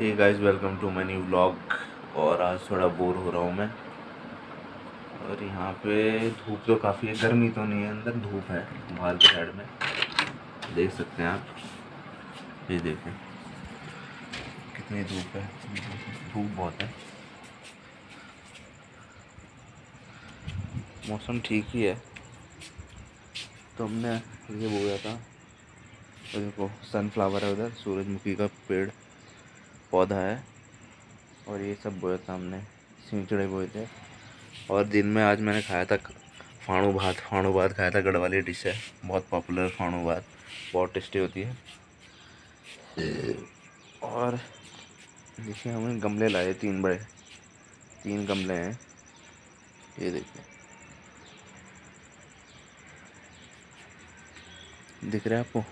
Guys welcome to my new vlog और आज थोड़ा बोर हो रहा हूँ मैं। और यहाँ पे धूप तो काफ़ी है, गर्मी तो नहीं है, अंदर धूप है, बाहर के साइड में। देख सकते हैं आप। ये देखें। कितनी धूप है, धूप बहुत है। मौसम ठीक ही है। तो हमने ये बोया था, देखो सनफ्लावर है उधर, सूरजमुखी का पेड़। पौधा है और ये सब बोया था हमने, सिंचड़े बोए थे। और दिन में आज मैंने खाया था फाणू भात फाणू भात खाया था, गढ़वाली डिश है, बहुत पॉपुलर फाणू भात, बहुत टेस्टी होती है। और देखिए, हमने गमले लाए, तीन बड़े, तीन गमले हैं, ये देखिए। दिख रहा है आपको?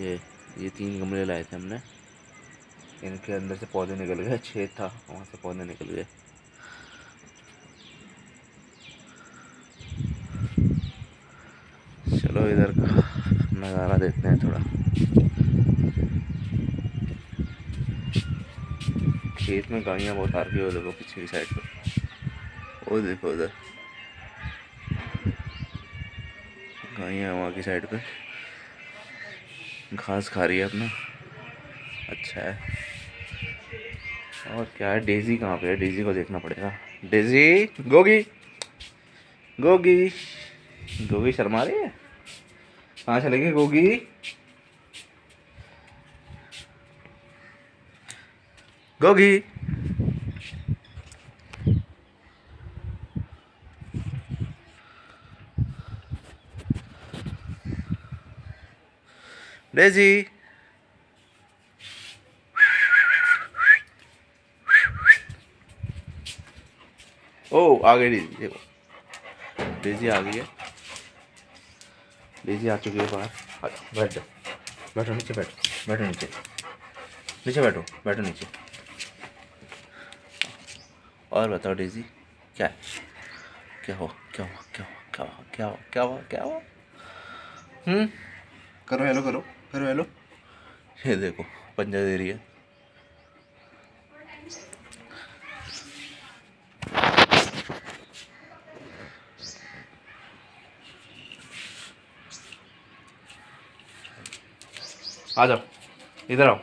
ये ये तीन गमले लाए थे हमने। इनके अंदर से पौधे निकल गए, छेद था, वहाँ से पौधे निकल गए। चलो इधर का नज़ारा देखते हैं थोड़ा। खेत में गाड़ियाँ बहुत आ रही है देखो पीछे की साइड पर। वो देखो उधर। गाड़ियाँ वहाँ की साइड पे घास खा रही है अपना। अच्छा है। और क्या है? डेजी कहाँ पे है? डेजी को देखना पड़ेगा। डेजी गोगी गोगी गोगी शर्मा रही है? कहाँ चलेगी गोगी गोगी डेजी ओ आ गई डेजी देखो। डेजी आ गई है। डेजी आ चुकी है बाहर। बैठ जाओ बैठो नीचे बैठो। बैठो नीचे। नीचे बैठो बैठो नीचे। और बताओ डेजी क्या क्या हो? क्या हुआ क्या हुआ क्या हुआ क्या हुआ क्या हुआ क्या हुआ? हम्म? करो हेलो करो। करो हेलो ये देखो, पंजा दे रही है। आ जाओ, इधर आओ।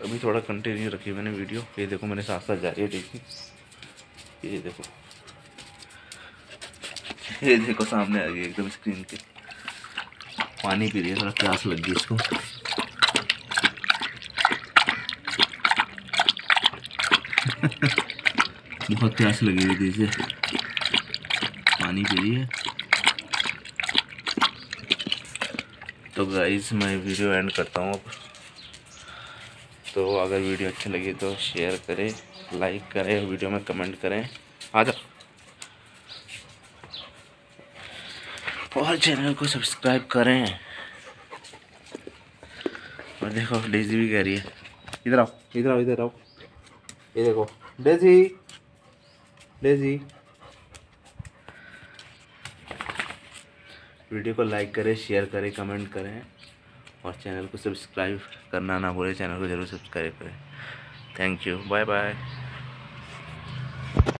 अभी थोड़ा कंटिन्यू रखी मैंने वीडियो ये देखो, मैंने साथ साथ जा रही है देखी। ये देखो। ये देखो सामने आ गई एकदम स्क्रीन के पानी पी रही है थोड़ा प्यास लग गई इसको। बहुत प्यास लगी हुई थी इसे। पानी पी रही है तो गाइस मैं वीडियो एंड करता हूँ अब। तो अगर वीडियो अच्छी लगी तो शेयर करें लाइक करें वीडियो में कमेंट करें। आ जाओ। और चैनल को सब्सक्राइब करें। और देखो डेजी भी कह रही है। इधर आओ इधर आओ इधर आओ। ये देखो डेजी डेजी वीडियो को लाइक करें, शेयर करें, कमेंट करें। और चैनल को सब्सक्राइब करना ना भूलें, चैनल को ज़रूर सब्सक्राइब करें। Thank you bye bye